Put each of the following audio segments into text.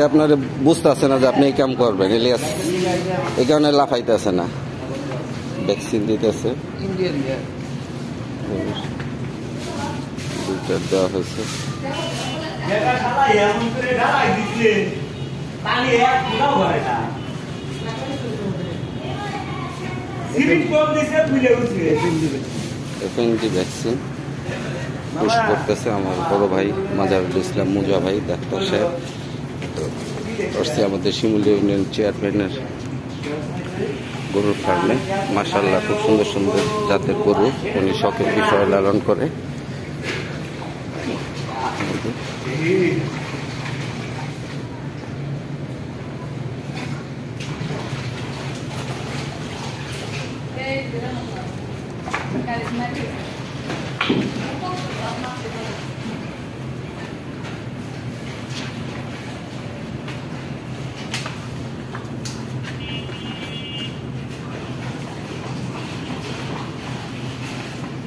কি আপনার বুঝতেছে না যে আপনি এই কাম করবেন? ইলিয়াস এই কারণে লাফাইতেছে না। ভ্যাকসিন দিতেছে। দুইটা দেওয়া হয়েছে। এফএনজি ভ্যাকসিন পুশ করতেছে আমার বড় ভাই মাজারুল ইসলাম মুজা ভাই ডাক্তার সাহেব। আসছে আমাদের শিমুল ইউনিয়ন চেয়ারম্যানের গরুর ফার্মে মাসাল্লাহ খুব সুন্দর সুন্দর জাতের গরু। উনি শখের বিষয়ে লালন করে। মানে ওই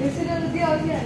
जल्दी आ गया